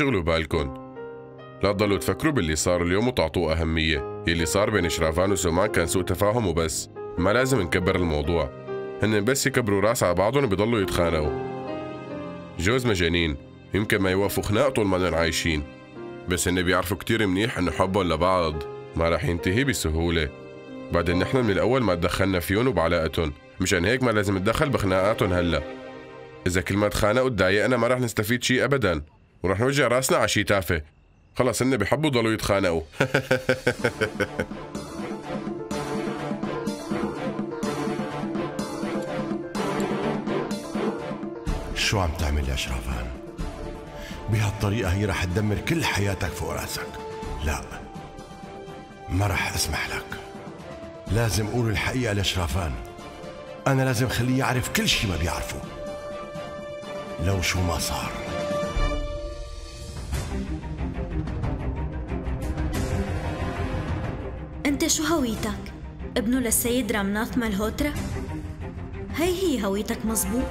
شغلوا بالكن. لا تضلوا تفكروا باللي صار اليوم وتعطوه أهمية. يلي صار بين شرافان وسومان كان سوء تفاهم وبس. ما لازم نكبر الموضوع. هن بس يكبروا راس على بعضهم بيضلوا يتخانقوا. جوز مجانين يمكن ما يوقفوا خناق طول ما نحن عايشين. بس هن بيعرفوا كتير منيح إنه حبهم لبعض. ما رح ينتهي بسهولة. بعدين نحن من الأول ما تدخلنا فيهم وبعلاقتهم. مشان هيك ما لازم نتدخل بخناقاتهم هلأ. إذا كل ما تخانقوا تضايقنا ما رح نستفيد شيء أبدا. ورح نوجع رأسنا على شي تافه خلص هن بيحبوا يضلوا يتخانقوا. شو عم تعمل يا شرافان؟ بهالطريقة هي رح تدمر كل حياتك فوق رأسك. لا ما رح أسمح لك. لازم أقول الحقيقة لشرافان أنا لازم خليه يعرف كل شي ما بيعرفه. لو شو ما صار. انت شو هويتك؟ ابنه للسيد رامناث مالهوترا؟ هي هي هويتك مزبوط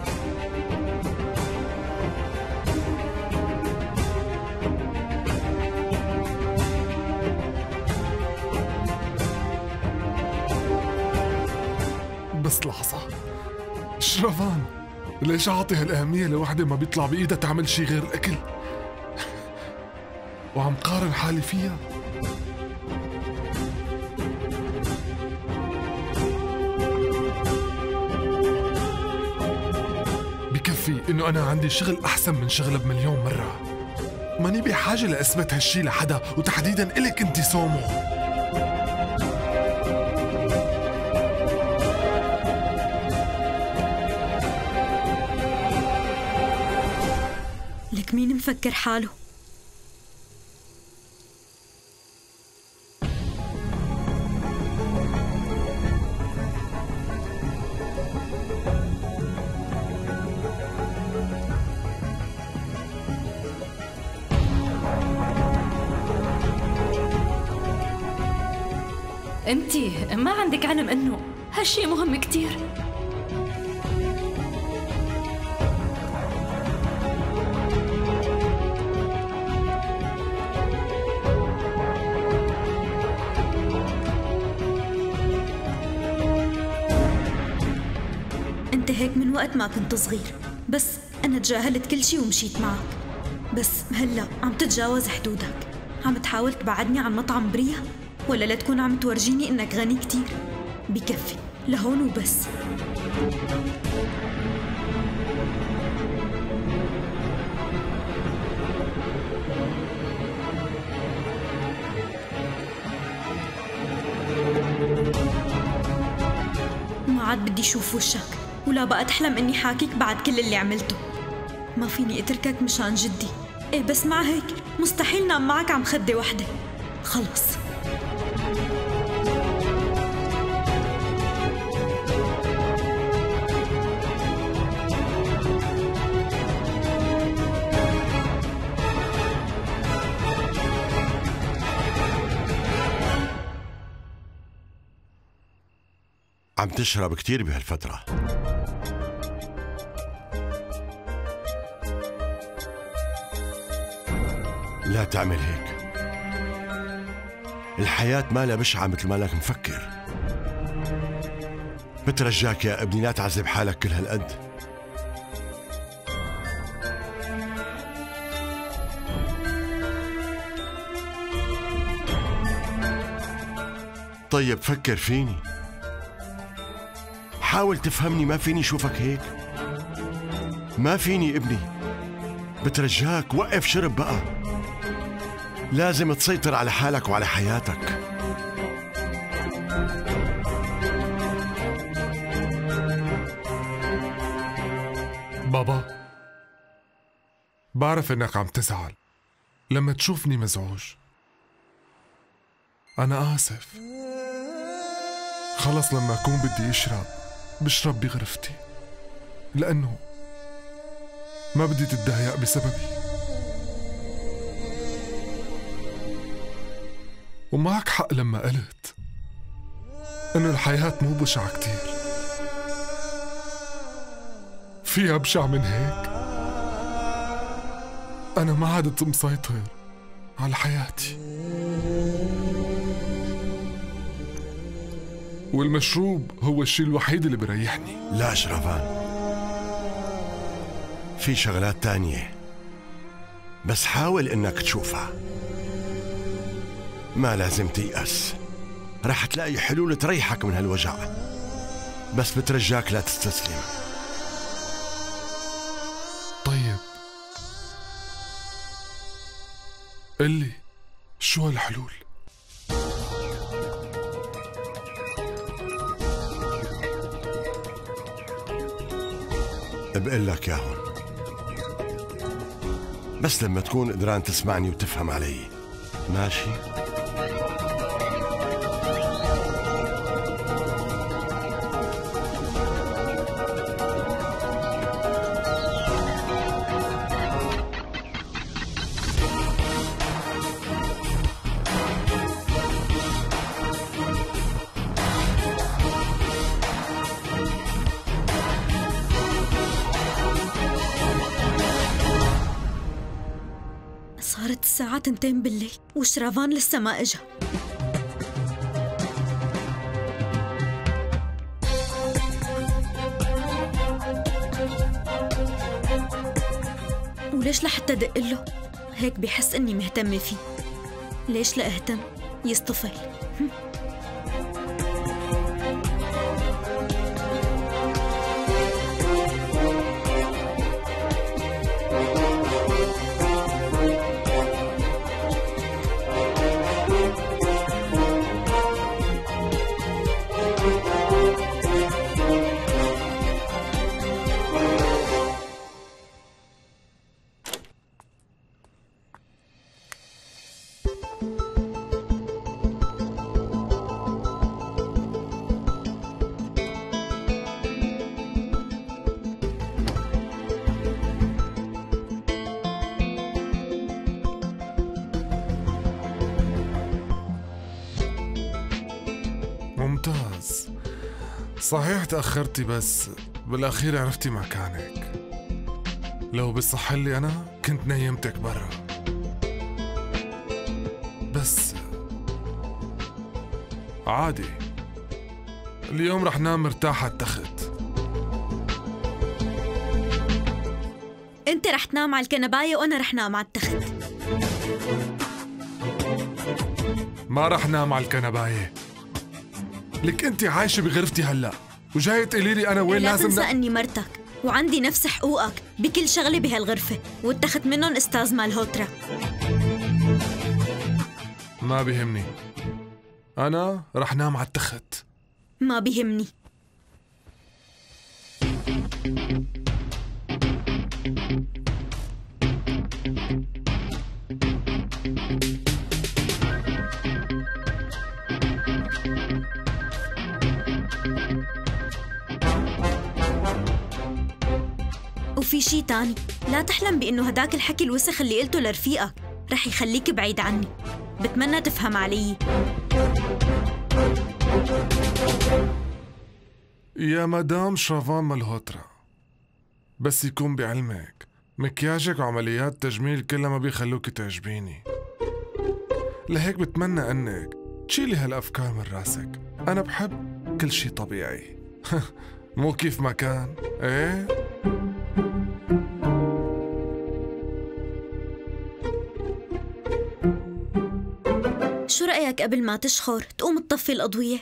بس لحظة شرفان ليش أعطي هالأهمية لوحدة ما بيطلع بإيدها تعمل شي غير الأكل وعم قارن حالي فيها إنه أنا عندي شغل أحسن من شغلها بمليون مرة ماني بحاجة لأثبت هالشي لحدا وتحديدا إلك أنت سومو لك مين مفكر حاله؟ عندك علم إنه هالشي مهم كتير. أنت هيك من وقت ما كنت صغير بس أنا تجاهلت كل شي ومشيت معك. بس هلأ عم تتجاوز حدودك. عم تحاول تبعدني عن مطعم بريا؟ ولا لا تكون عم تورجيني إنك غني كتير؟ بكفي لهون وبس. ما عاد بدي شوف وشك. ولا بقى تحلم إني حاكيك بعد كل اللي عملته. ما فيني أتركك مشان جدي. إيه بس مع هيك. مستحيل نام معك عم خدة وحدة. خلص. عم تشرب كتير بهالفترة. لا تعمل هيك. الحياة مالها بشعة مثل ما لك مفكر. بترجاك يا ابني لا تعذب حالك كل هالقد. طيب فكر فيني. حاول تفهمني ما فيني شوفك هيك. ما فيني ابني. بترجاك وقف شرب بقى. لازم تسيطر على حالك وعلى حياتك. بابا بعرف إنك عم تزعل. لما تشوفني مزعوج. أنا آسف. خلص لما أكون بدي أشرب. بشرب بغرفتي لأنه ما بدي تتضايق بسببي. ومعك حق لما قلت انه الحياة مو بشعة كتير. فيها بشع من هيك أنا ما عدت مسيطر على حياتي. والمشروب هو الشيء الوحيد اللي بريحني لا شرفان. في شغلات تانية. بس حاول إنك تشوفها. ما لازم تيأس. رح تلاقي حلول تريحك من هالوجع. بس بترجاك لا تستسلم. طيب. قلي شو هالحلول؟ بقول لك ياهن بس لما تكون قدران تسمعني وتفهم علي. ماشي؟ وشرافان لسه ما إجا. وليش لحتى دق له؟ هيك بحس إني مهتمة فيه. ليش لا أهتم؟ يصطفل. تأخرتي بس بالأخير عرفتي مكانك. لو بصح لي أنا كنت نيمتك برا. بس عادي. اليوم رح نام مرتاح على التخت. أنت رح تنام على الكنباية وأنا رح نام على التخت. ما رح نام على الكنباية. لك أنت عايشة بغرفتي هلأ. وجاي تقولي لي أنا وين لا لازم تنسى ن... إني مرتك. وعندي نفس حقوقك بكل شغلة بهالغرفة واتخذت منهم أستاذ مالهوترا. ما بيهمني. أنا رح نام على التخت ما بيهمني. شي تاني. لا تحلم بإنه هداك الحكي الوسخ اللي قلته لرفيقك رح يخليك بعيد عني. بتمنى تفهم علي. يا مدام شرافان ملهوترا بس يكون بعلمك مكياجك وعمليات تجميل كلها ما بيخلوك تعجبيني. لهيك بتمنى إنك تشيلي هالأفكار من راسك. أنا بحب كل شي طبيعي. مو كيف ما كان إيه؟ رأيك قبل ما تشخر؟ تقوم تطفي الأضوية؟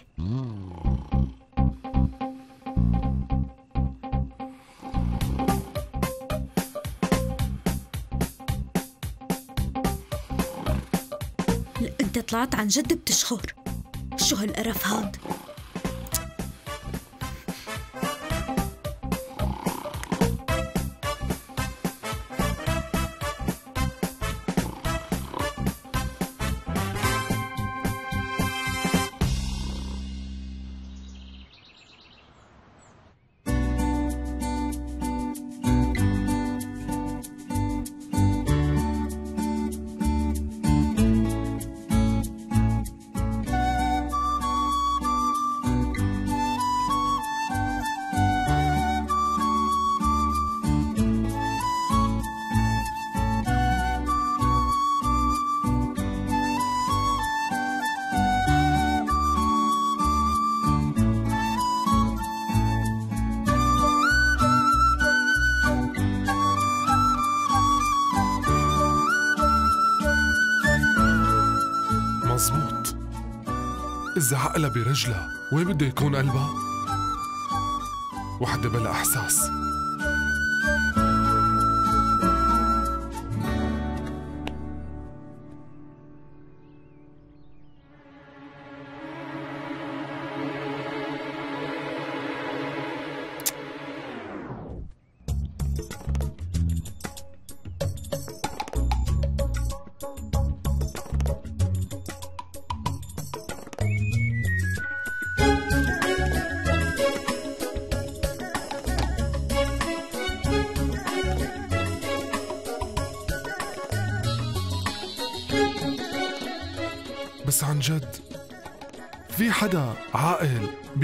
أنت طلعت عن جد بتشخر. شو هالقرف هاد؟ إذا عقلها برجلها وين بده يكون قلبها؟ وحدة بلا إحساس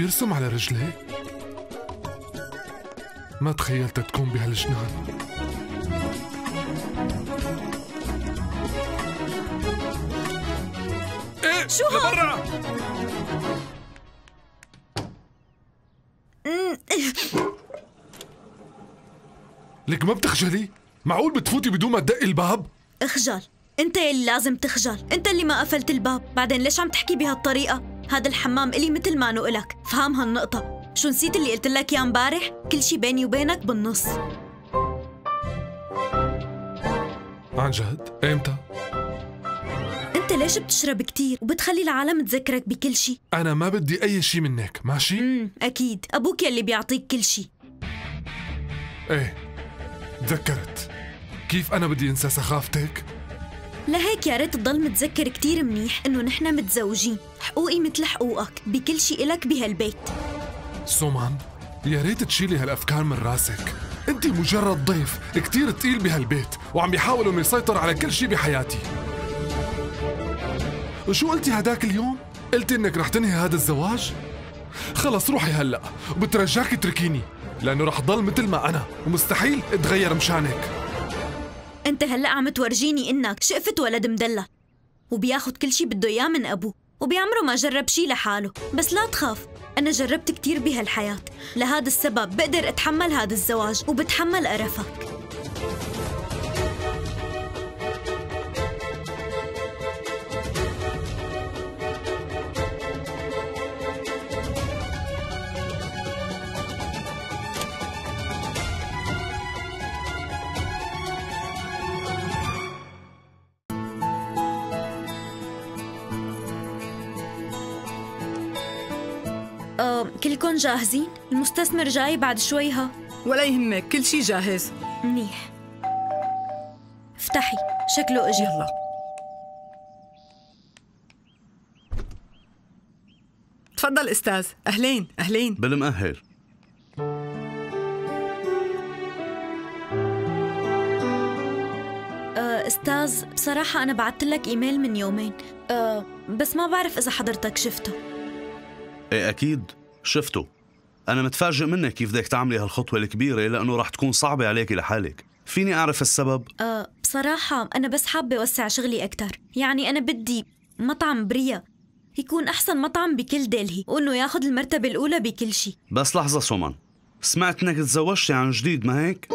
بيرسم على رجليه؟ ما تخيلت تكون بهالجنان إيه شو؟ لبرا لك ما بتخجلي؟ معقول بتفوتي بدون ما تدقي الباب؟ اخجل انت يلي لازم تخجل انت اللي ما قفلت الباب بعدين ليش عم تحكي بهالطريقة هذا الحمام إلي مثل ما نقلك فهم هالنقطة شو نسيت اللي قلت لك يا امبارح كل شي بيني وبينك بالنص عن جد؟ ايمتى؟ أنت ليش بتشرب كتير وبتخلي العالم تذكرك بكل شي أنا ما بدي أي شي منك ماشي؟ امم أكيد أبوك يلي بيعطيك كل شي إيه تذكرت كيف أنا بدي أنسى سخافتك؟ لهيك يا ريت تضل متذكر كتير منيح إنه نحن متزوجين. حقوقي مثل حقوقك بكل شي إلك بهالبيت. سومان يا ريت تشيلي هالأفكار من راسك. أنت مجرد ضيف كتير تقيل بهالبيت وعم بيحاول إنه يسيطر على كل شي بحياتي. وشو قلتي هداك اليوم؟ قلتي إنك رح تنهي هذا الزواج؟ خلص روحي هلأ وبترجاك تركيني لأنه رح ضل مثل ما أنا ومستحيل أتغير مشانك. أنت هلا عم تورجيني إنك شقفت ولد مدلل وبياخد كل شي بده إياه من ابوه وبيعمره ما جرب شي لحاله. بس لا تخاف أنا جربت كتير بهالحياة. لهذا السبب بقدر أتحمل هذا الزواج وبتحمل قرفك كلكن جاهزين؟ المستثمر جاي بعد شوي ها ولا يهمك كل شي جاهز. منيح. افتحي شكله اجى يلا. تفضل أستاذ. أهلين أهلين. بالمأهل آه، أستاذ بصراحة أنا بعثت لك إيميل من يومين. أه بس ما بعرف إذا حضرتك شفته. إيه أكيد. شفته أنا متفاجئ منك كيف بدك تعملي هالخطوة الكبيرة لأنه رح تكون صعبة عليكي لحالك. فيني أعرف السبب؟ أه بصراحة أنا بس حابة أوسع شغلي أكتر. يعني أنا بدي مطعم بريا. يكون أحسن مطعم بكل دلهي وإنه ياخد المرتبة الأولى بكل شي. بس لحظة سومان سمعت إنك تزوجتي عن جديد ما هيك؟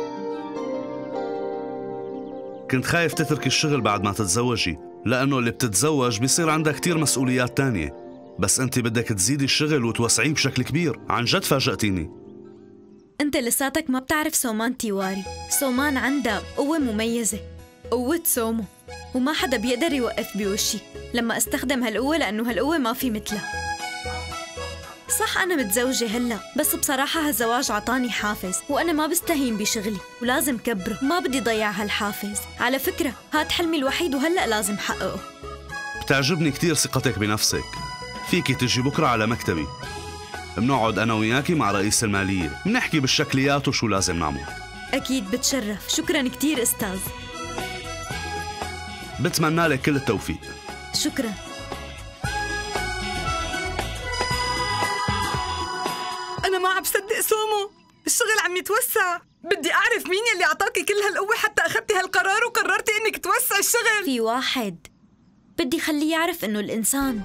كنت خايف تتركي الشغل بعد ما تتزوجي لأنه اللي بتتزوج بيصير عندها كتير مسؤوليات تانية. بس انت بدك تزيدي الشغل وتوسعيه بشكل كبير. عن جد فاجأتيني. أنت لساتك ما بتعرف سومان تيواري. سومان عندها قوة مميزة قوة سومو وما حدا بيقدر يوقف بوشي لما استخدم هالقوة لأنه هالقوة ما في مثلها صح أنا متزوجة هلأ بس بصراحة هالزواج عطاني حافز وأنا ما بستهين بشغلي ولازم كبره. ما بدي ضيع هالحافز. على فكرة هاد حلمي الوحيد وهلأ لازم حققه. بتعجبني كتير ثقتك بنفسك. فيكي تجي بكرة على مكتبي. بنقعد أنا وياكي مع رئيس المالية. بنحكي بالشكليات وشو لازم نعمل. أكيد بتشرف. شكرا كتير أستاذ. بتمنى لك كل التوفيق. شكرا. أنا ما عم بصدق سومو الشغل عم يتوسع. بدي أعرف مين يلي أعطاكي كل هالقوة حتى أخذتي هالقرار وقررتي إنك توسعي الشغل. في واحد. بدي خليه يعرف إنه الإنسان.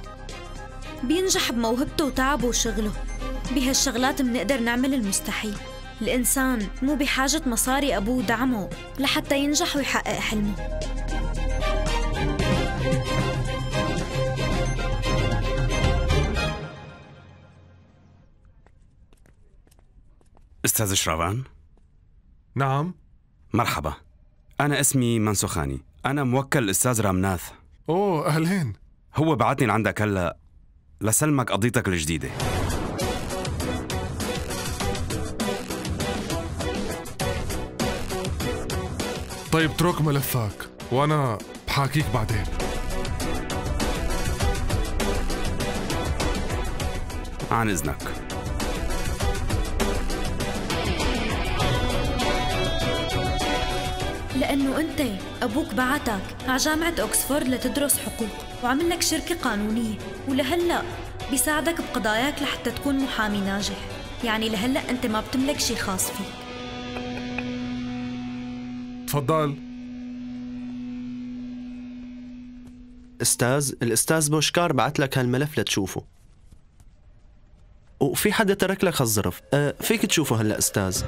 بينجح بموهبته وتعبه وشغله. بهالشغلات منقدر نعمل المستحيل. الإنسان مو بحاجة مصاري أبوه ودعمه لحتى ينجح ويحقق حلمه. أستاذ شرابان نعم. مرحبا. أنا اسمي منسوخاني. أنا موكل الأستاذ رامناث. أوه أهلين. هو بعتني لعندك هلا. لسلمك قضيتك الجديدة. طيب اترك ملفك وأنا بحاكيك بعدين. عن إذنك. لأنه أنت أبوك بعتك على جامعة أكسفورد لتدرس حقوق وعمل لك شركة قانونية ولهلأ بيساعدك بقضاياك لحتى تكون محامي ناجح. يعني لهلأ أنت ما بتملك شي خاص فيك. تفضل. أستاذ الأستاذ بوشكار بعت لك هالملف لتشوفه. وفي حدا ترك لك هالظرف. أه فيك تشوفه هلأ أستاذ.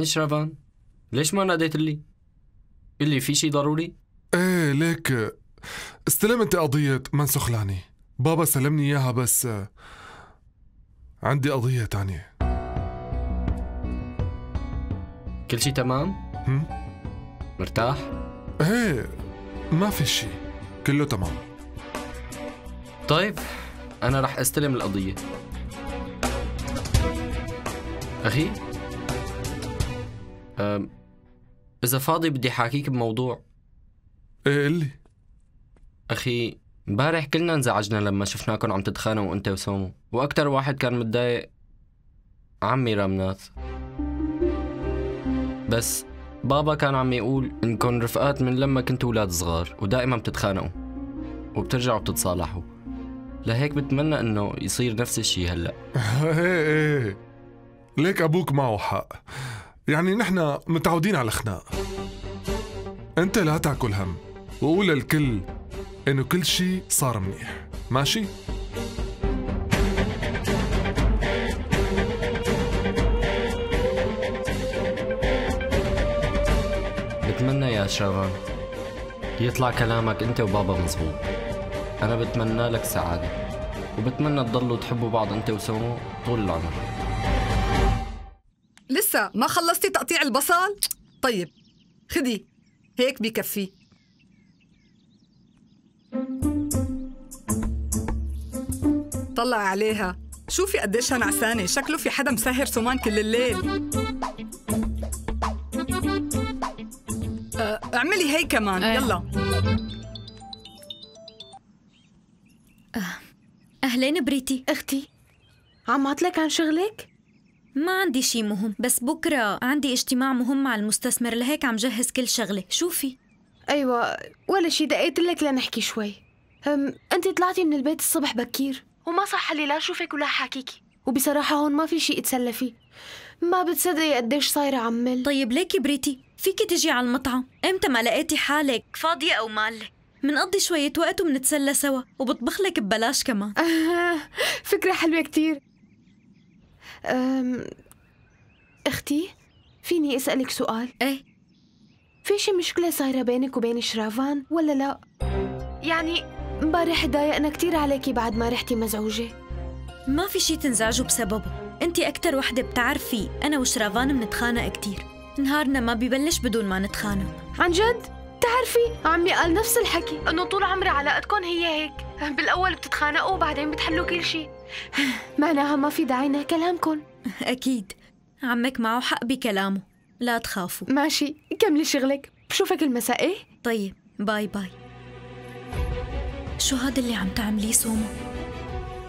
أهلين شرافان ليش ما ناديت لي؟ اللي في شي ضروري؟ إيه ليك استلم أنت قضية منسخلاني بابا سلمني إياها بس عندي قضية تانية كل شي تمام؟ هم؟ مرتاح؟ إيه ما في شي كله تمام طيب أنا رح أستلم القضية أخي إذا فاضي بدي حاكيك بموضوع. إيه قلي أخي امبارح كلنا انزعجنا لما شفناكم عم تتخانقوا أنت وسومو وأكتر واحد كان متضايق عمي رامناث. بس بابا كان عم يقول إنكم رفقات من لما كنتوا أولاد صغار ودائما بتتخانقوا وبترجعوا بتتصالحوا. لهيك بتمنى إنه يصير نفس الشي هلأ. إيه إيه. ليك أبوك معه حق. يعني نحن متعودين على الخناق. أنت لا تأكل هم وقول للكل إنه كل شي صار منيح. ماشي؟ بتمنى يا شرفان يطلع كلامك أنت وبابا مزبوط أنا بتمنى لك سعادة وبتمنى تضلوا تحبوا بعض أنت وسومو طول العمر. لسه ما خلصتي تقطيع البصل؟ طيب خدي هيك بكفي. طلع عليها. شوفي قديشها نعسانة شكله في حدا مسهر سمان كل الليل. أه، اعملي هي كمان. إيه. يلا. أهلين بريتي. أختي. عم عطلك عن شغلك؟ ما عندي شي مهم بس بكرة عندي اجتماع مهم مع المستثمر لهيك عم جهز كل شغلة. شوفي أيوه ولا شي دقيت لك لنحكي شوي. أم أنت طلعتي من البيت الصبح بكير. وما صح لي لا اشوفك ولا حاكيكي وبصراحة هون ما في شي اتسلى فيه. ما بتصدقي قديش صايرة عمل طيب ليكي بريتي فيكي تجي على المطعم. إمتى ما لقيتي حالك فاضية أو مالة منقضي شوية وقت ومنتسلى سوا وبطبخ لك ببلاش كمان. فكرة حلوة كتير. أم... أختي فيني أسألك سؤال؟ إيه؟ في شي مشكلة صايرة بينك وبين شرافان ولا لا؟ يعني امبارح ضايقنا كتير عليكي بعد ما رحتي مزعوجة. ما في شي تنزعجوا بسببه. انتي أكتر وحدة بتعرفي أنا وشرافان منتخانق كتير. نهارنا ما ببلش بدون ما نتخانق. عن جد؟ بتعرفي عمي قال نفس الحكي. إنه طول عمري علاقتكم هي هيك. بالأول بتتخانقوا وبعدين بتحلوا كل شيء معناها ما في داعي كلامكم أكيد. عمك معه حق بكلامه. لا تخافوا. ماشي. كملي شغلك. بشوفك المساء إيه؟ طيب. bye bye. شو هذا اللي عم تعمليه سومو؟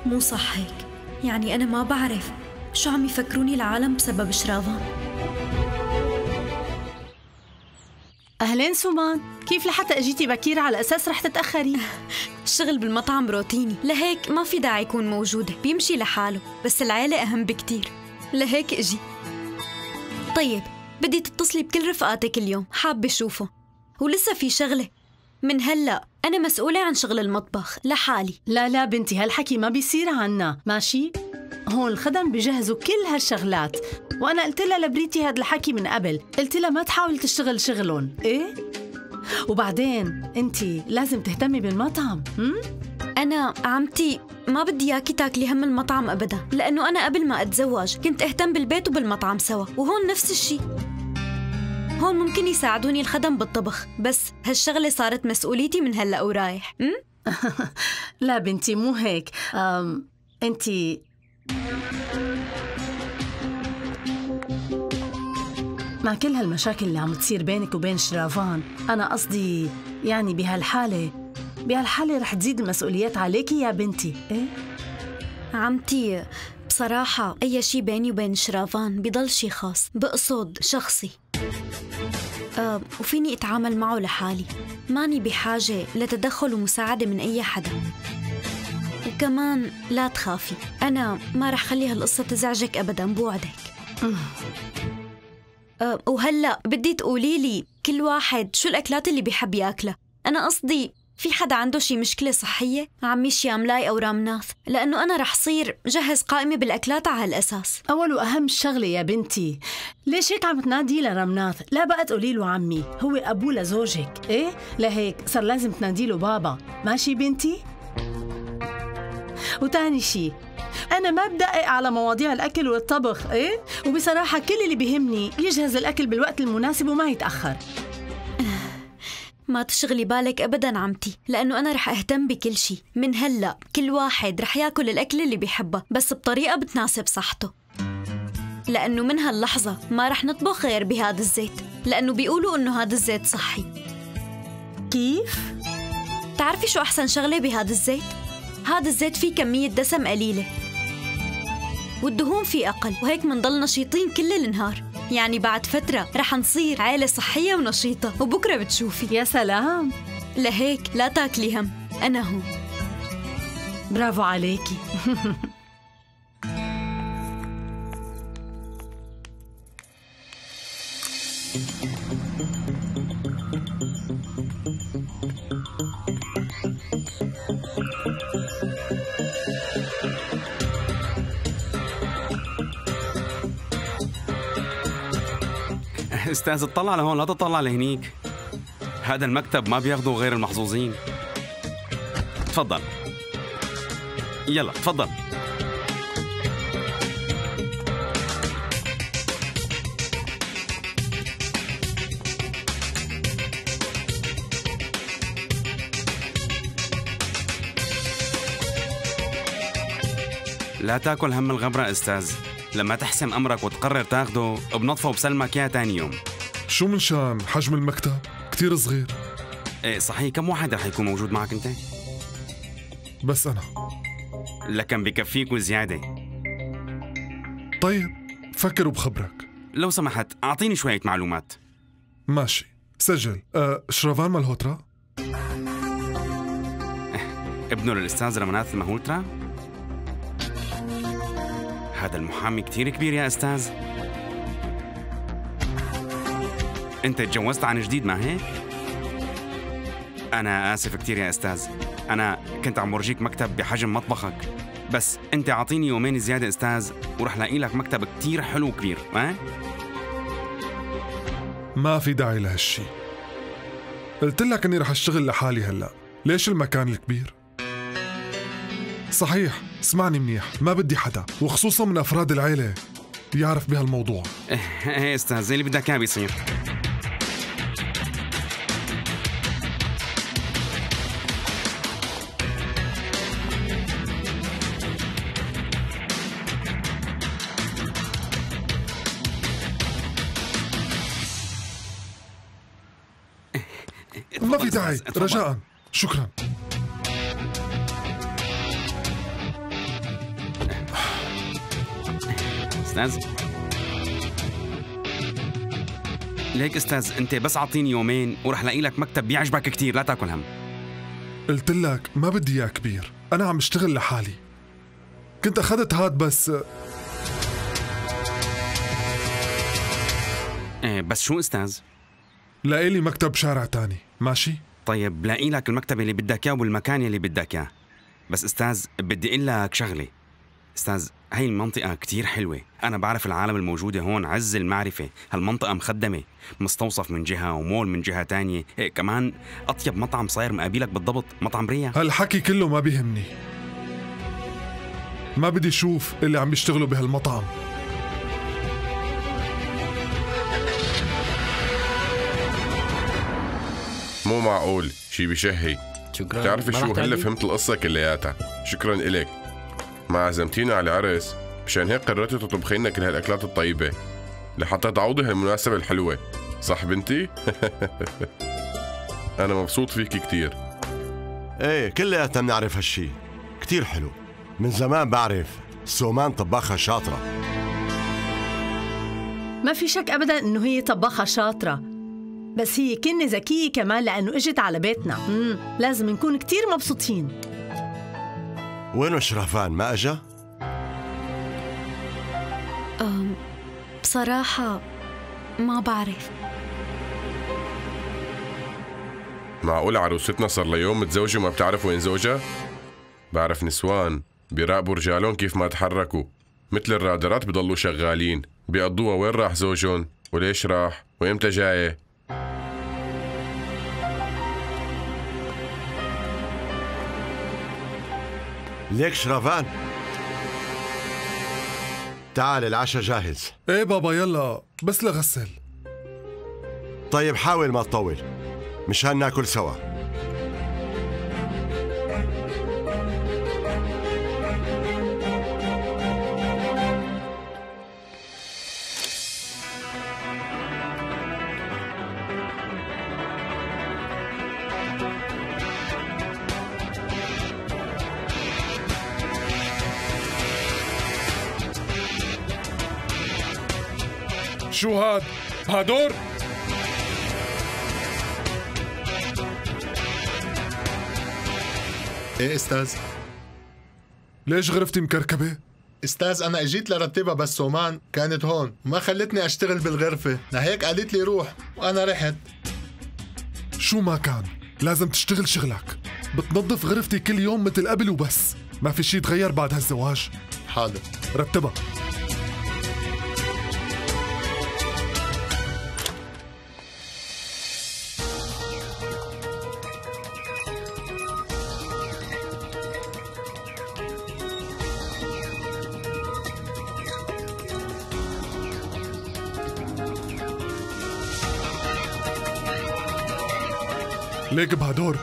مو صح هيك يعني أنا ما بعرف. شو عم يفكروني العالم بسبب شرافان أهلين سومان كيف لحتى أجيتي بكير على أساس رح تتأخري؟ الشغل بالمطعم روتيني لهيك ما في داعي يكون موجودة بيمشي لحاله بس العيلة أهم بكتير. لهيك إجي. طيب بدي تتصلي بكل رفقاتك اليوم حابة شوفه. ولسه في شغلة. من هلأ أنا مسؤولة عن شغل المطبخ لحالي. لا لا بنتي هالحكي ما بيصير عنا. ماشي؟ هون الخدم بجهزوا كل هالشغلات. وأنا قلت لها لبريتي هاد الحكي من قبل. قلت لها ما تحاول تشتغل شغلهم. إيه؟ وبعدين أنت لازم تهتمي بالمطعم. هم؟ أنا عمتي ما بدي إياكي تاكلي هم المطعم أبدا لأنه أنا قبل ما أتزوج كنت أهتم بالبيت وبالمطعم سوا وهون نفس الشيء هون ممكن يساعدوني الخدم بالطبخ بس هالشغلة صارت مسؤوليتي من هلأ ورايح. م? لا بنتي مو هيك. أم انت مع كل هالمشاكل اللي عم تصير بينك وبين شرافان أنا قصدي يعني بهالحالة بهالحالة رح تزيد المسؤوليات عليكي يا بنتي. إيه؟ عمتي بصراحة أي شي بيني وبين شرافان بضل شي خاص بقصد شخصي. أه وفيني أتعامل معه لحالي. ماني بحاجة لتدخل ومساعدة من أي حدا. وكمان لا تخافي أنا ما رح خلي هالقصة تزعجك أبدا بوعدك. أه وهلأ بدي تقولي لي كل واحد شو الأكلات اللي بيحب ياكلها أنا قصدي في حدا عنده شي مشكلة صحية؟ عمي شياملاي أو رامناث؟ لأنه أنا رح صير جهز قائمة بالأكلات على هالأساس أول وأهم شغلة يا بنتي ليش هيك عم تنادي لرمناث؟ لا بقى تقولي له عمي هو أبوه لزوجك إيه؟ لهيك صار لازم تنادي له بابا ماشي بنتي؟ وتاني شي أنا ما بدقق على مواضيع الأكل والطبخ إيه؟ وبصراحة كل اللي بيهمني يجهز الأكل بالوقت المناسب وما يتأخر. ما تشغلي بالك ابدا عمتي لأنه أنا رح أهتم بكل شيء من هلأ كل واحد رح يأكل الأكل اللي بيحبه بس بطريقة بتناسب صحته. لأنه من هاللحظة ما رح نطبخ غير بهذا الزيت لأنه بيقولوا إنه هذا الزيت صحي. كيف؟ تعرفي شو أحسن شغلة بهذا الزيت؟ هذا الزيت فيه كمية دسم قليلة. والدهون فيه أقل. وهيك منضل نشيطين كل النهار. يعني بعد فترة رح نصير عائلة صحية ونشيطة. وبكرة بتشوفي. يا سلام. لهيك لا تاكلي هم. أنا هون. برافو عليكي. أستاذ اطلع لهون لا تطلع لهنيك. هذا المكتب ما بياخذه غير المحظوظين. تفضل. يلا تفضل. لا تأكل هم الغبرة أستاذ. لما تحسم أمرك وتقرر تاخده بنطفه وبسلمك اياه تاني يوم. شو من شان حجم المكتب؟ كتير صغير. إيه صحيح كم واحد رح يكون موجود معك أنت؟ بس أنا. لكن بكفيك وزيادة. طيب فكر وبخبرك لو سمحت أعطيني شوية معلومات. ماشي سجل. أه شرافان مالهوترا ابنه للأستاذ رمناث المهولترا هذا المحامي كتير كبير يا أستاذ. أنت تجوزت عن جديد ما هيك؟ أنا آسف كتير يا أستاذ. أنا كنت عم ورجيك مكتب بحجم مطبخك. بس أنت أعطيني يومين زيادة أستاذ ورح لاقي لك مكتب كتير حلو وكبير ما؟ ما في داعي لهالشي. قلت لك إني رح أشتغل لحالي هلأ. ليش المكان الكبير؟ صحيح. اسمعني منيح ما بدي حدا وخصوصا من أفراد العيلة. يعرف بهالموضوع. إيه أستاذ زي اللي بدك إياه بيصير. ما في داعي رجاء. شكرا. أستاذ. ليك أستاذ أنت بس أعطيني يومين ورح لاقي لك مكتب بيعجبك كثير لا تأكل هم. قلت لك ما بدي إياه كبير أنا عم اشتغل لحالي. كنت أخذت هاد بس إيه بس شو أستاذ؟ لقيلي مكتب شارع تاني ماشي؟ طيب لاقي لك المكتب اللي بدك إياه والمكان اللي بدك إياه. بس أستاذ بدي أقول لك شغلة. أستاذ هاي المنطقة كتير حلوة. أنا بعرف العالم الموجودة هون عز المعرفة. هالمنطقة مخدمة مستوصف من جهة ومول من جهة تانية. إيه كمان أطيب مطعم صاير مقابلك بالضبط مطعم ريا. هالحكي كله ما بيهمني. ما بدي أشوف اللي عم يشتغلوا بهالمطعم. مو معقول. شي بشهي. شكرا. بتعرفي شو هلا؟ فهمت القصة كلياتها. شكرا إلك. ما عزمتينا على عرس مشان هيك قررتي تطبخي لنا كل هالأكلات الطيبة لحتى تعوضي هالمناسبة الحلوة صح بنتي؟ أنا مبسوط فيكي كتير. إيه كلياتنا بنعرف هالشي. كتير حلو. من زمان بعرف سومان طباخة شاطرة. ما في شك ابدا إنه هي طباخة شاطرة. بس هي كنة ذكية كمان لأنه إجت على بيتنا. مم. لازم نكون كتير مبسوطين. وينه شرفان ما أجا؟ أم بصراحة ما بعرف. معقول عروستنا صار لها يوم متزوجة وما بتعرف وين زوجها؟ بعرف نسوان بيراقبوا رجالهم كيف ما تحركوا. مثل الرادارات بضلوا شغالين بيقضوها وين راح زوجهم؟ وليش راح؟ وإمتى جاي ليك شرفان. تعال العشاء جاهز. إيه بابا يلا بس لغسل طيب حاول ما تطول. مشان ناكل سوا. شو هاد؟ هادور؟ إيه أستاذ؟ ليش غرفتي مكركبة؟ أستاذ أنا إجيت لرتبها بس سومان كانت هون. وما خلتني أشتغل بالغرفة. لهيك قالت لي روح وأنا رحت. شو ما كان لازم تشتغل شغلك. بتنظف غرفتي كل يوم مثل قبل وبس. ما في شي تغير بعد هالزواج. حاضر. رتبها. ليك بهدور.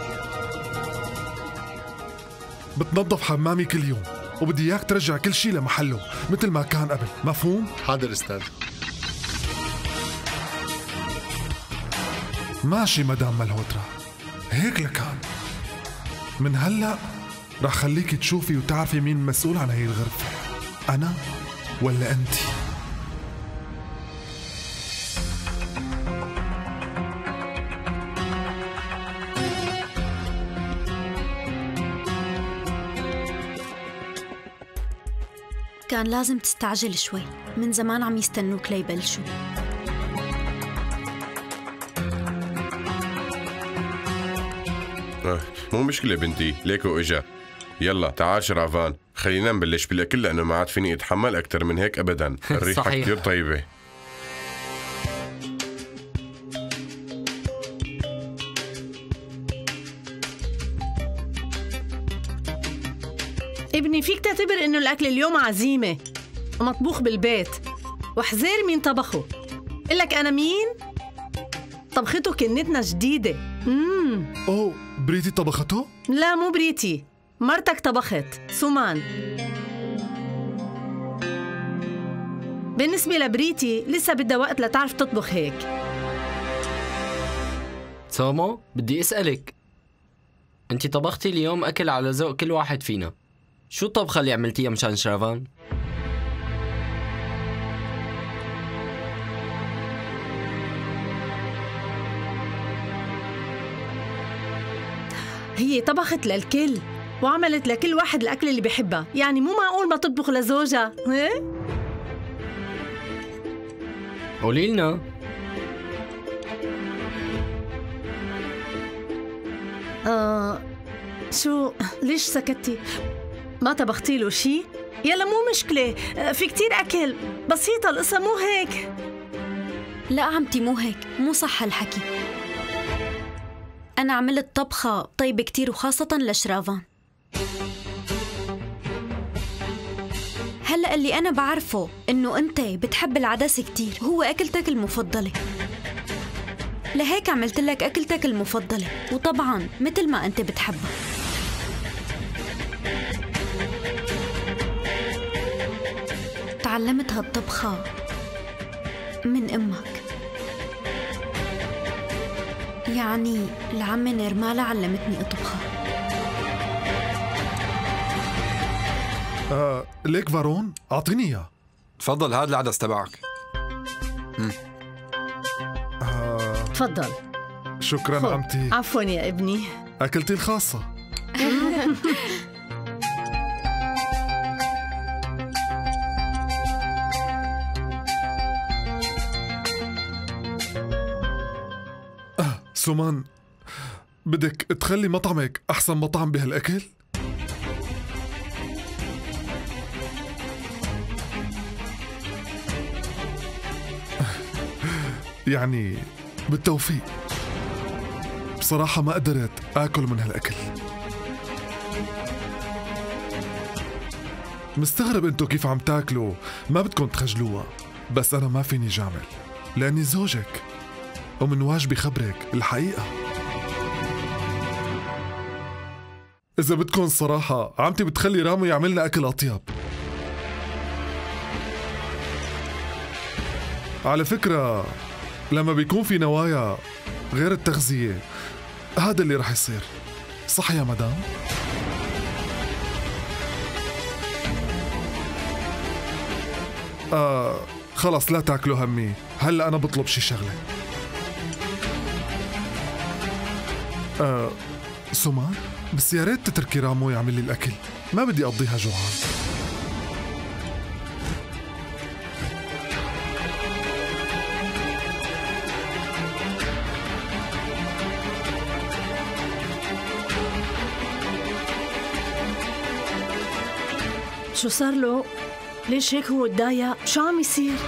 بتنظف حمامي كل يوم وبدي إياك ترجع كل شي لمحله مثل ما كان قبل مفهوم؟ حاضر أستاذ. ماشي مدام ملهوترا هيك لكان. من هلأ رح خليكي تشوفي وتعرفي مين مسؤول عن هي الغرفة أنا ولا أنتِ كان لازم تستعجل شوي. من زمان عم يستنوك ليبلشوا. آه، مو مشكلة بنتي. ليكو اجا يلا تعال شرافان خلينا نبلش. بالاكل لأنه ما عاد فيني أتحمل أكثر من هيك ابدا. الريحة صحيح. كثير طيبة. الأكل اليوم عزيمة مطبوخ بالبيت وحزير مين طبخه. لك أنا مين؟ طبخته كنتنا جديدة. مم. أوه بريتي طبخته؟ لا مو بريتي. مرتك طبخت سومان. بالنسبة لبريتي لسه بدها وقت لتعرف تطبخ هيك. سومو بدي أسألك. انت طبختي اليوم أكل على ذوق كل واحد فينا. شو الطبخة اللي عملتيها مشان شرافان؟ هي طبخت للكل وعملت لكل واحد الأكل اللي بيحبها يعني مو معقول ما تطبخ لزوجها إيه؟ قولي لنا آه شو ليش سكتي؟ ما طبختي له شي؟ يلا مو مشكلة في كتير أكل بسيطة القصة مو هيك؟ لا عمتي مو هيك مو صح هالحكي. أنا عملت طبخة طيبة كتير وخاصة لشرافان. هلأ اللي أنا بعرفه إنه أنت بتحب العدس كتير هو أكلتك المفضلة. لهيك عملت لك أكلتك المفضلة وطبعا مثل ما أنت بتحبها. تعلمت هالطبخة من أمك. يعني العمة نرمالة علمتني أطبخها. آه ليك فارون؟ أعطيني اياه تفضل هذا العدس تبعك. آه. تفضل. شكرا. عمتي. عفوا يا ابني. أكلتي الخاصة. سومان بدك تخلي مطعمك أحسن مطعم بهالأكل؟ يعني بالتوفيق. بصراحة ما قدرت آكل من هالأكل. مستغرب انتو كيف عم تاكلوا. ما بدكم تخجلوها. بس أنا ما فيني جامل لأني زوجك. ومن واجبي خبرك الحقيقة. إذا بدكم صراحة عمتي بتخلي رامو يعملنا أكل أطيب. على فكرة لما بيكون في نوايا غير التغذية هذا اللي رح يصير. صح يا مدام؟ آه خلص لا تاكلوا همي. هلا أنا بطلب شي شغلة. آه سمان بس يا ريت تتركي رامو يعمل لي الأكل ما بدي أقضيها جوعان شو صار له؟ ليش هيك هو تضايق؟ شو عم يصير؟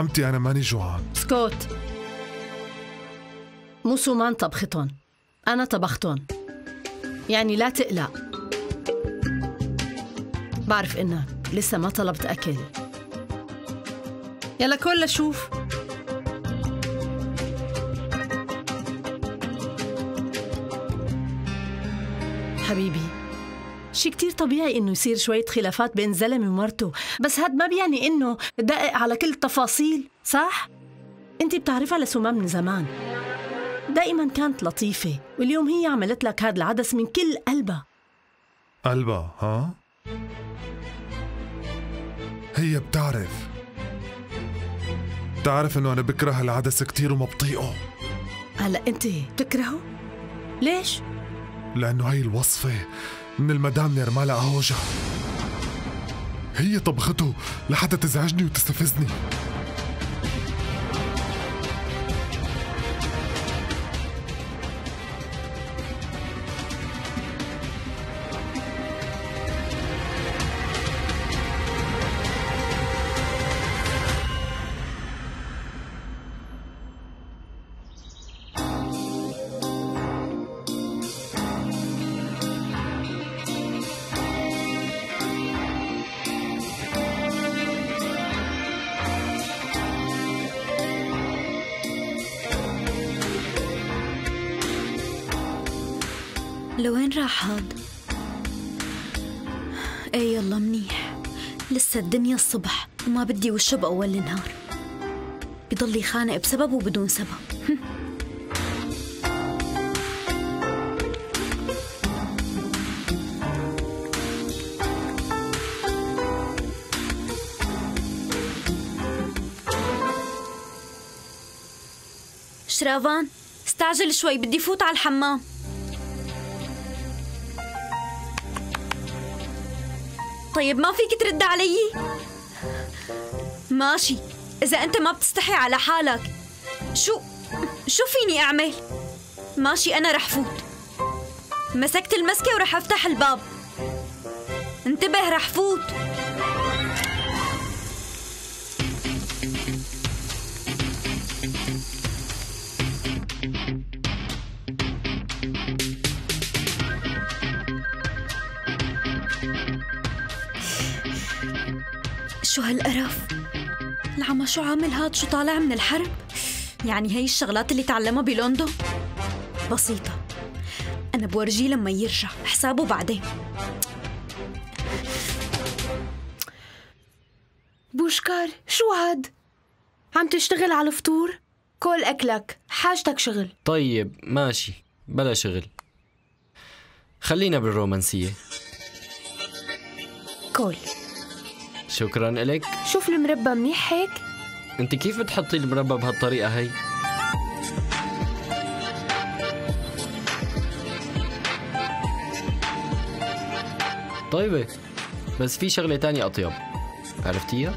عمتي أنا ماني جوعان. سكوت. مو سومان طبختن أنا طبختن يعني لا تقلق. بعرف إنك لسه ما طلبت أكل. يلا كل شوف. حبيبي. شي كتير طبيعي إنه يصير شوية خلافات بين زلمة ومرته بس هاد ما بيعني إنه دقق على كل التفاصيل صح؟ انت بتعرفها لسومان من زمان دائما كانت لطيفة واليوم هي عملت لك هذا العدس من كل قلبها قلبها ها؟ هي بتعرف بتعرف إنه أنا بكره العدس كتير وما بطيقه هلا انت بتكرهه؟ ليش؟ لأنه هي الوصفة من المدام نيرمالا أهوجا. هي طبخته لحتى تزعجني وتستفزني. الصبح. وما بدي وشه بأول النهار. بضل يخانق بسبب وبدون سبب. شرافان استعجل شوي بدي فوت على الحمام. طيب ما فيك ترد علي؟ ماشي. إذا أنت ما بتستحي على حالك شو شو فيني أعمل؟ ماشي أنا رح فوت. مسكت المسكة ورح أفتح الباب. انتبه رح فوت. شو عامل هاد؟ شو طالع من الحرب؟ يعني هي الشغلات اللي تعلمها بلندن؟ بسيطة. أنا بورجيه لما يرجع. حسابه بعدين. بوشكار شو هاد؟ عم تشتغل على الفطور؟ كل أكلك. حاجتك شغل. طيب ماشي. بلا شغل. خلينا بالرومانسية. كل. شكرا إلك. شوف المربى منيح هيك؟ أنت كيف بتحطي المربى بهالطريقة هي؟ طيبة بس في شغلة تانية أطيب عرفتيها؟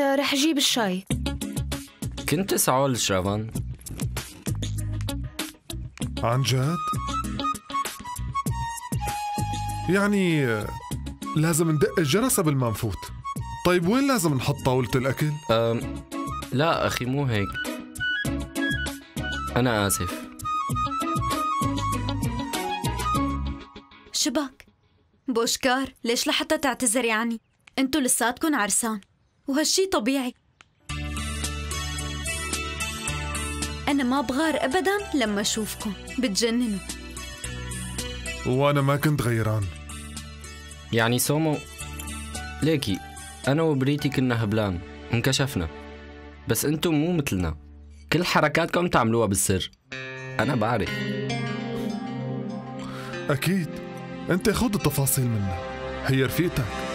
رح أجيب الشاي. كنت سعول شرافان عن جد؟ يعني لازم ندق الجرس قبل ما نفوت. طيب وين لازم نحط طاولة الأكل؟ أم لا أخي مو هيك. أنا آسف. شبك بوشكار ليش لحتى تعتذر يعني؟ انتو لساتكن عرسان. وهالشي طبيعي. أنا ما بغار أبدا لما أشوفكم. بتجننوا. وأنا ما كنت غيران. يعني سومو ليكي أنا وبريتي كنا هبلان انكشفنا. بس أنتم مو مثلنا. كل حركاتكم تعملوها بالسر. أنا بعرف. أكيد. أنت خذ التفاصيل منها هي رفيقتك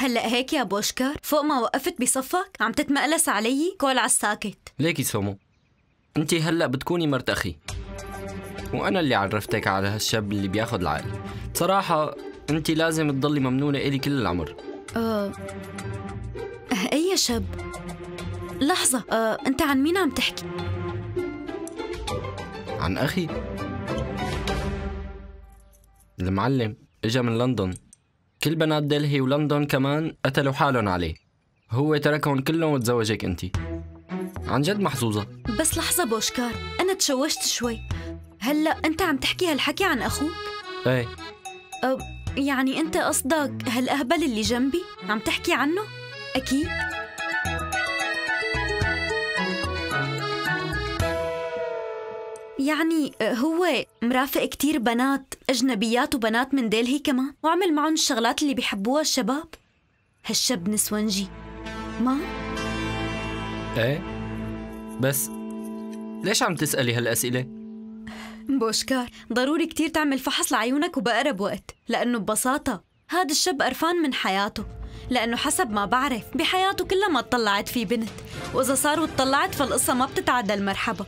هلأ هيك يا بوشكار؟ فوق ما وقفت بصفك؟ عم تتمقلس علي؟ كول على الساكت. ليكي سومو انت هلأ بتكوني مرت أخي وأنا اللي عرفتك على هالشاب اللي بياخد العقل. بصراحة انت لازم تضلي ممنونة إلي كل العمر. أه... أي شاب؟ لحظة أه... أنت عن مين عم تحكي؟ عن أخي؟ المعلم إجا من لندن. كل بنات دلهي ولندن كمان قتلوا حالهم عليه هو تركهم كلهم وتزوجك انت عن جد محظوظة بس لحظة بوشكار أنا تشوشت شوي هلأ أنت عم تحكي هالحكي عن أخوك؟ إيه أه... يعني أنت قصدك هالأهبل اللي جنبي؟ عم تحكي عنه؟ أكيد يعني هو مرافق كتير بنات أجنبيات وبنات من ديلهي كمان وعمل معهم الشغلات اللي بيحبوها الشباب هالشاب نسونجي ما؟ إيه بس ليش عم تسألي هالأسئلة؟ بوشكار ضروري كتير تعمل فحص لعيونك وبأقرب وقت لأنه ببساطة هذا الشاب قرفان من حياته لأنه حسب ما بعرف بحياته كلها ما اطلعت في بنت وإذا صار واتطلعت فالقصة ما بتتعدى المرحبا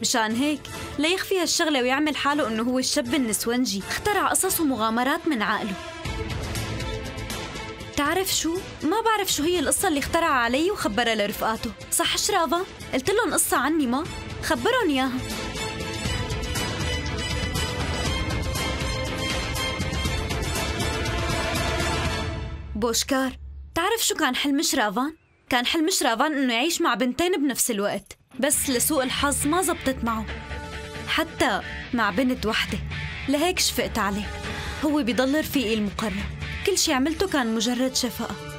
مشان هيك ليخفي هالشغلة ويعمل حاله إنه هو الشاب النسونجي اخترع قصص ومغامرات من عقله تعرف شو؟ ما بعرف شو هي القصة اللي اخترعها علي وخبرها لرفقاته صح شرافة؟ قلت لهم قصة عني ما؟ خبرهم إياها بوشكار تعرف شو كان حلم شرافان؟ كان حلم شرافان إنه يعيش مع بنتين بنفس الوقت بس لسوء الحظ ما زبطت معه. حتى مع بنت وحدة. لهيك شفقت عليه. هو بيضل رفيقي المقرب كل شي عملته كان مجرد شفقة.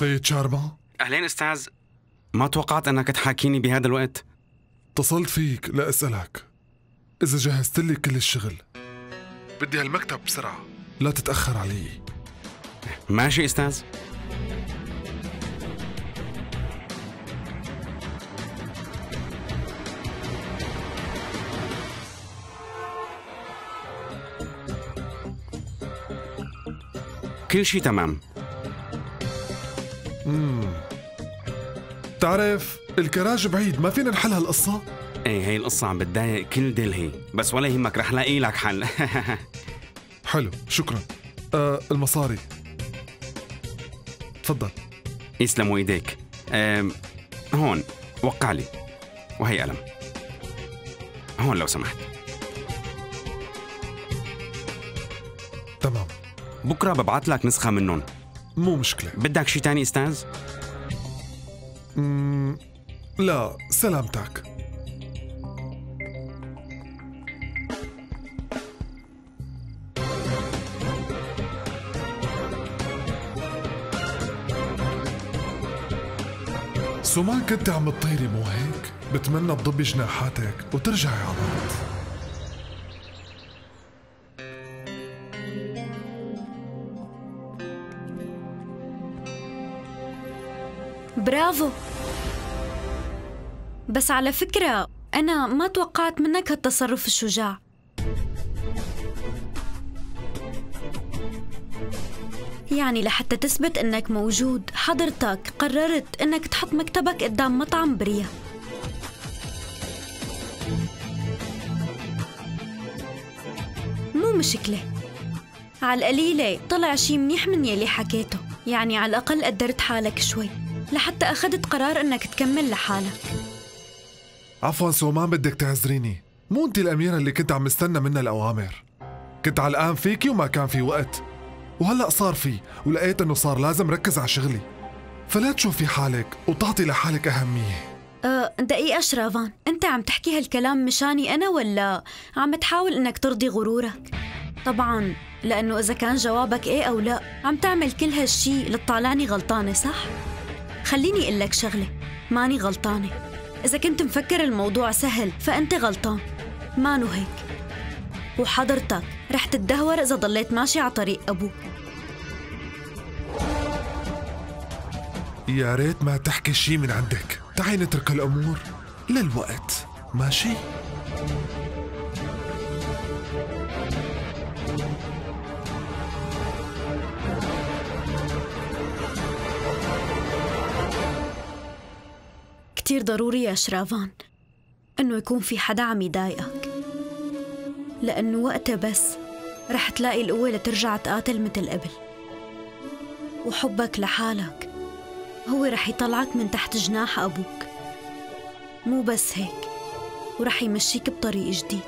سيد شارما؟ أهلين أستاذ. ما توقعت أنك تحاكيني بهذا الوقت. اتصلت فيك لأسألك إذا جهزت لي كل الشغل. بدي هالمكتب بسرعة. لا تتأخر علي. ماشي أستاذ. كل شيء تمام. مم. تعرف الكراج بعيد ما فينا نحل هالقصة إيه هي القصة عم بتضايق كل دلهي. بس ولا يهمك رح لاقي لك حل. حلو شكرا. آه المصاري. تفضل. يسلموا إيديك. أم هون وقع لي. وهي قلم. هون لو سمحت. تمام. بكرة ببعث لك نسخة منهم. مو مشكلة بدك شي تاني أستاذ؟ مم. لا سلامتك سومان كنت عم تطيري مو هيك؟ بتمنى تضبي جناحاتك وترجعي على الأرض برافو. بس على فكرة أنا ما توقعت منك هالتصرف الشجاع. يعني لحتى تثبت إنك موجود حضرتك قررت إنك تحط مكتبك قدام مطعم بريا مو مشكلة. على القليلة طلع شي منيح من يلي حكيته. يعني على الأقل قدرت حالك شوي. لحتى أخذت قرار إنك تكمل لحالك. عفوا سومان بدك تعذريني. مو انت الأميرة اللي كنت عم مستنى منها الأوامر. كنت علقان فيكي وما كان في وقت. وهلأ صار في ولقيت إنه صار لازم ركز على شغلي. فلا تشوفي حالك وتعطي لحالك أهمية. أه دقيقة شرافان أنت عم تحكي هالكلام مشاني أنا ولا عم تحاول إنك ترضي غرورك؟ طبعا لأنه إذا كان جوابك إيه أو لا عم تعمل كل هالشي لتطالعني غلطانة صح؟ خليني أقول لك شغلة. ماني غلطانة. إذا كنت مفكر الموضوع سهل فأنت غلطان. مانو هيك. وحضرتك رح تتدهور إذا ضليت ماشي على طريق أبوك. يا ريت ما تحكي شي من عندك. تعي نترك الأمور للوقت. ماشي؟ كتير ضروري يا شرافان إنه يكون في حدا عم يضايقك. لأنه وقتها بس رح تلاقي القوة لترجع تقاتل مثل قبل. وحبك لحالك هو رح يطلعك من تحت جناح أبوك. مو بس هيك ورح يمشيك بطريق جديد.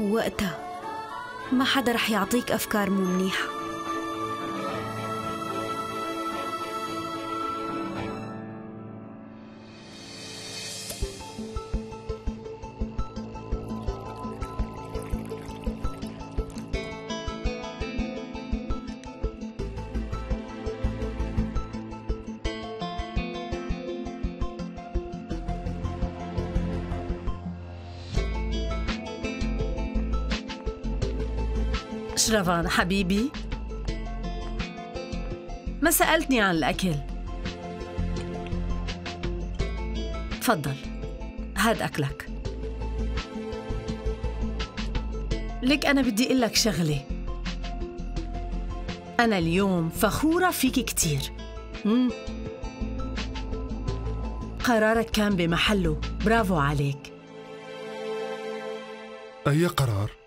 ووقتها ما حدا رح يعطيك أفكار مو منيحة. شرفان حبيبي. ما سألتني عن الأكل. تفضل هاد أكلك. لك أنا بدي أقول لك شغلة. أنا اليوم فخورة فيك كتير. مم. قرارك كان بمحله. برافو عليك. أي قرار؟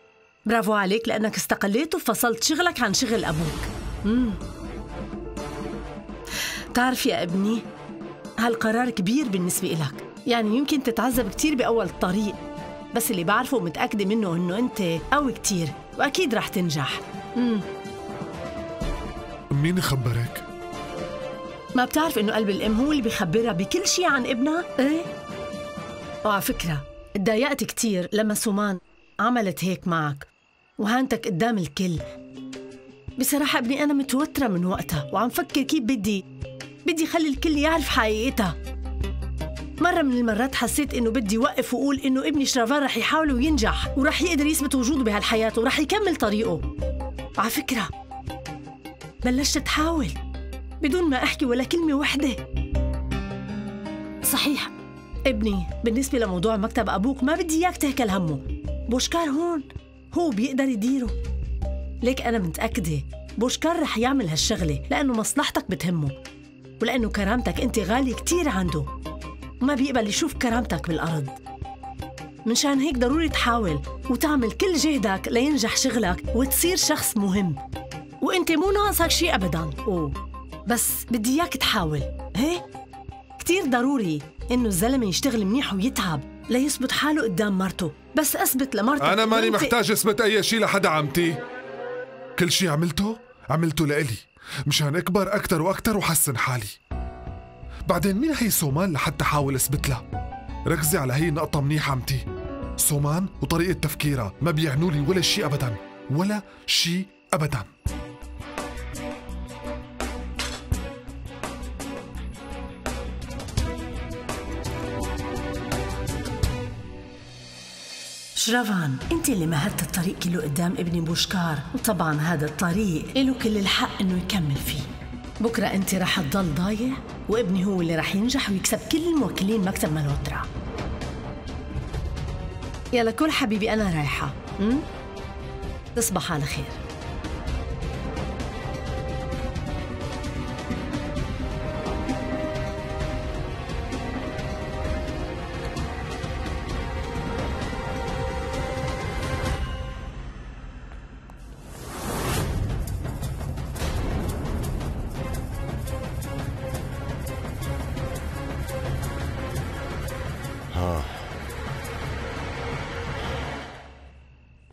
برافو عليك لأنك استقليت وفصلت شغلك عن شغل أبوك مم. تعرف يا ابني هالقرار كبير بالنسبة إلك يعني يمكن تتعذب كتير بأول الطريق بس اللي بعرفه ومتأكدة منه إنه أنت قوي كتير وأكيد رح تنجح مم. مين خبرك؟ ما بتعرف إنه قلب الأم هو اللي بيخبرها بكل شيء عن ابنها؟ إيه؟ وعلى فكرة تضايقت كتير لما سومان عملت هيك معك وهانتك قدام الكل. بصراحة ابني أنا متوترة من وقتها وعم فكر كيف بدي بدي خلي الكل يعرف حقيقتها. مرة من المرات حسيت إنه بدي وقف وأقول إنه ابني شرافان رح يحاول وينجح ورح يقدر يثبت وجوده بهالحياة ورح يكمل طريقه. على فكرة بلشت تحاول بدون ما أحكي ولا كلمة وحدة. صحيح ابني بالنسبة لموضوع مكتب أبوك ما بدي إياك تهكل همه بوشكار هون. هو بيقدر يديره. ليك أنا متأكدة بوشكار رح يعمل هالشغلة لأنه مصلحتك بتهمه ولأنه كرامتك أنت غالية كتير عنده. وما بيقبل يشوف كرامتك بالأرض. منشان هيك ضروري تحاول وتعمل كل جهدك لينجح شغلك وتصير شخص مهم. وأنت مو ناقصك شيء ابدا. أوه. بس بدي إياك تحاول. هي كتير ضروري إنه الزلمة يشتغل منيح ويتعب. ليثبت حاله قدام مرته بس أثبت لمرتك أنا ماني محتاج أثبت أي شيء لحدا عمتي. كل شيء عملته عملته لإلي مشان أكبر أكتر وأكتر وحسن حالي. بعدين مين هي سومان لحتى حاول أثبت لها؟ ركزي على هي نقطة منيحة عمتي. سومان وطريقة تفكيرها ما بيعنوا لي ولا شيء أبدا ولا شيء أبدا. شرافان انت اللي مهدت الطريق كله قدام ابني بوشكار وطبعا هذا الطريق له كل الحق إنه يكمل فيه. بكرة انت رح تضل ضايع وابني هو اللي رح ينجح ويكسب كل موكلين مكتب ملوترا يلا كل حبيبي أنا رايحة? تصبح على خير.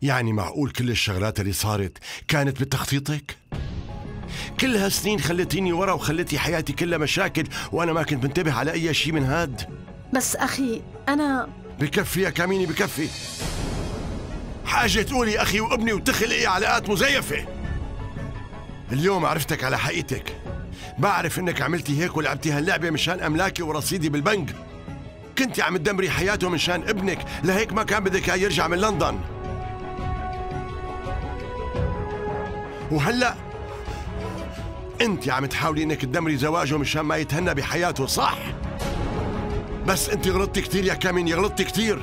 يعني معقول كل الشغلات اللي صارت كانت بتخطيطك؟ كل هالسنين خليتيني ورا وخليتي حياتي كلها مشاكل وأنا ما كنت منتبه على أي شيء من هاد. بس أخي أنا بكفي يا كاميني بكفي. حاجة تقولي أخي وأبني وتخلقي علاقات مزيفة. اليوم عرفتك على حقيقتك. بعرف إنك عملتي هيك ولعبتي هاللعبة مشان أملاكي ورصيدي بالبنك. كنتي عم تدمري حياته مشان ابنك. لهيك ما كان بدك يرجع من لندن. وهلأ انت عم تحاولي انك تدمري زواجه مشان ما يتهنى بحياته صح؟ بس انت غلطتي كثير يا كاميني غلطتي كثير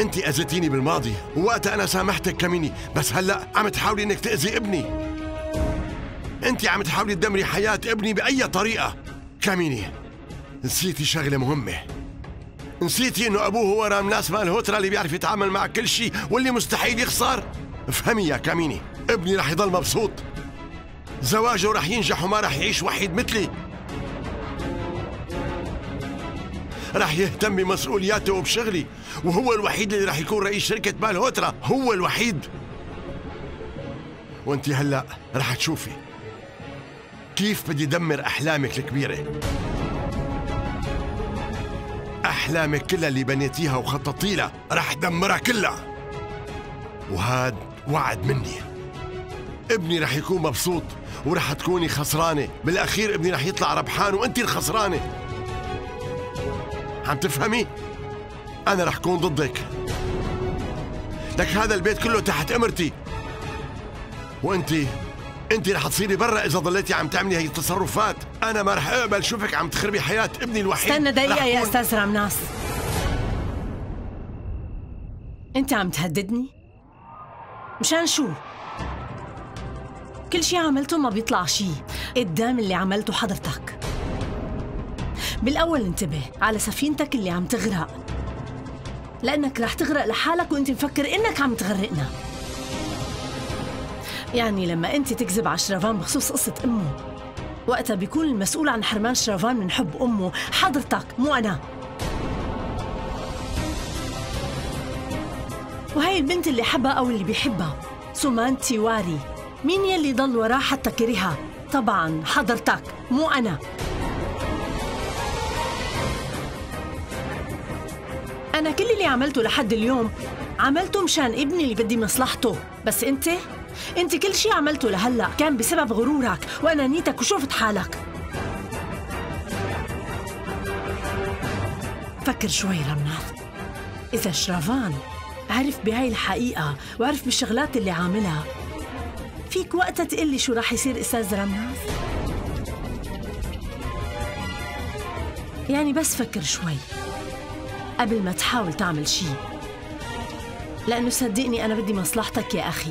انت اذيتيني بالماضي ووقتها أنا سامحتك كاميني بس هلا عم تحاولي إنك تأذي ابني. انت عم تحاولي تدمري حياة ابني بأي طريقة. كاميني نسيتي شغلة مهمة. نسيتي إنه أبوه هو راملاس مال هوترا اللي بيعرف يتعامل مع كل شيء واللي مستحيل يخسر. افهمي يا كاميني ابني رح يضل مبسوط. زواجه رح ينجح وما رح يعيش وحيد مثلي. رح يهتم بمسؤولياته وبشغلي وهو الوحيد اللي رح يكون رئيس شركة مال هوترا. هو الوحيد. وانت هلا رح تشوفي كيف بدي دمر أحلامك الكبيرة. أحلامك كلها اللي بنيتيها وخططتي لها رح دمرها كلها. وهاد وعد مني. ابني رح يكون مبسوط ورح تكوني خسرانة. بالأخير ابني رح يطلع ربحان وانت الخسرانة. عم تفهمي؟ أنا رح كون ضدك. لك هذا البيت كله تحت أمرتي. وانت انت رح تصيري برا إذا ضليتي عم تعملي هي التصرفات. أنا ما رح أقبل شوفك عم تخربي حياة ابني الوحيد. استنى دقيقة يا أستاذ رامناس أنت عم تهددني؟ مشان شو؟ كل شي عملته ما بيطلع شي. قدام اللي عملته حضرتك. بالأول انتبه على سفينتك اللي عم تغرق. لأنك رح تغرق لحالك وأنت مفكر إنك عم تغرقنا. يعني لما أنت تكذب على شرافان بخصوص قصة أمه. وقتها بيكون المسؤول عن حرمان شرافان من حب أمه حضرتك مو أنا. وهي البنت اللي حبها أو اللي بيحبها. سمان تيواري مين يلي ضل وراه حتى كرهها؟ طبعا حضرتك مو أنا. أنا كل اللي عملته لحد اليوم عملته مشان ابني اللي بدي مصلحته. بس أنت؟ أنت كل شي عملته لهلأ كان بسبب غرورك وأنانيتك وشوفت حالك. فكر شوي رمناث إذا شرافان عرف بهاي الحقيقة وعرف بالشغلات اللي عاملها. فيك وقتها تقلي شو راح يصير أستاذ رمناث يعني بس فكر شوي قبل ما تحاول تعمل شي لأنه صدقني أنا بدي مصلحتك يا أخي.